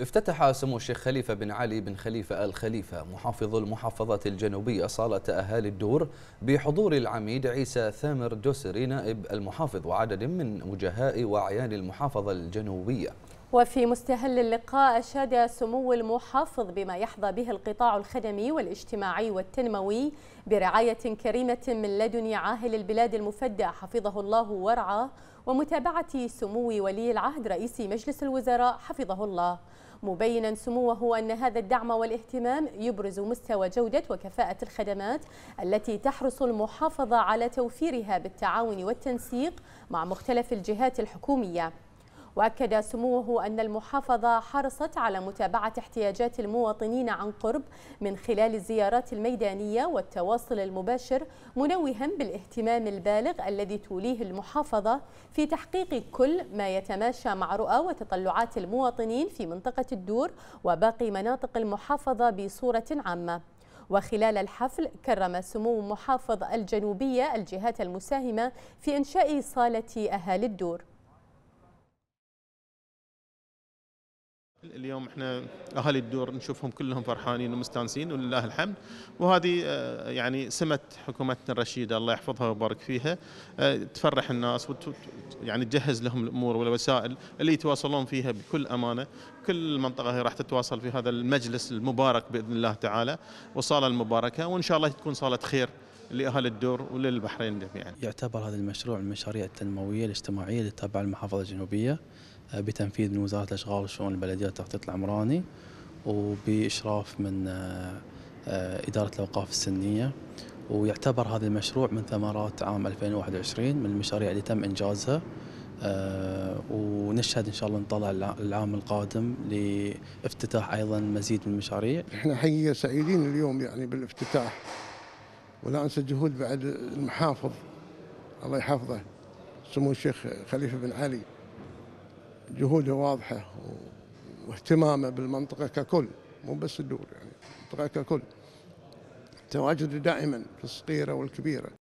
افتتح سمو الشيخ خليفة بن علي بن خليفة آل خليفة محافظ المحافظة الجنوبية صالة أهالي الدور بحضور العميد عيسى ثامر دوسري نائب المحافظ وعدد من وجهاء وأعيان المحافظة الجنوبية. وفي مستهل اللقاء أشاد سمو المحافظ بما يحظى به القطاع الخدمي والاجتماعي والتنموي برعاية كريمة من لدن عاهل البلاد المفدى حفظه الله ورعاه ومتابعة سمو ولي العهد رئيس مجلس الوزراء حفظه الله. مبينا سموه أن هذا الدعم والاهتمام يبرز مستوى جودة وكفاءة الخدمات التي تحرص المحافظة على توفيرها بالتعاون والتنسيق مع مختلف الجهات الحكومية. وأكد سموه أن المحافظة حرصت على متابعة احتياجات المواطنين عن قرب من خلال الزيارات الميدانية والتواصل المباشر منوها بالاهتمام البالغ الذي توليه المحافظة في تحقيق كل ما يتماشى مع رؤى وتطلعات المواطنين في منطقة الدور وباقي مناطق المحافظة بصورة عامة. وخلال الحفل كرم سمو محافظ الجنوبية الجهات المساهمة في إنشاء صالة أهالي الدور. اليوم إحنا أهالي الدور نشوفهم كلهم فرحانين ومستانسين ولله الحمد. وهذه آه، يعني سمه حكومتنا الرشيدة الله يحفظها ويبارك فيها. آه، تفرح الناس يعني تجهز لهم الأمور والوسائل اللي يتواصلون فيها بكل أمانة. كل منطقة راح تتواصل في هذا المجلس المبارك بإذن الله تعالى وصالة المباركة. وإن شاء الله تكون صالة خير لأهالي الدور وللبحرين جميعا. يعتبر هذا المشروع من المشاريع التنموية الاجتماعية اللي تابعه المحافظه الجنوبية. بتنفيذ من وزارة الأشغال والشؤون البلدية والتخطيط العمراني وبإشراف من آه، إدارة الأوقاف السنية. ويعتبر هذا المشروع من ثمرات عام 2021 من المشاريع اللي تم إنجازها. آه، ونشهد إن شاء الله نطلع العام القادم لافتتاح أيضا مزيد من المشاريع. إحنا حقيقة سعيدين اليوم يعني بالافتتاح. ولا أنسى جهود بعد المحافظ. الله يحفظه. سمو الشيخ خليفة بن علي. جهوده واضحة واهتمامه بالمنطقة ككل مو بس الدور يعني المنطقة ككل. تواجده دائما في الصغيرة والكبيرة.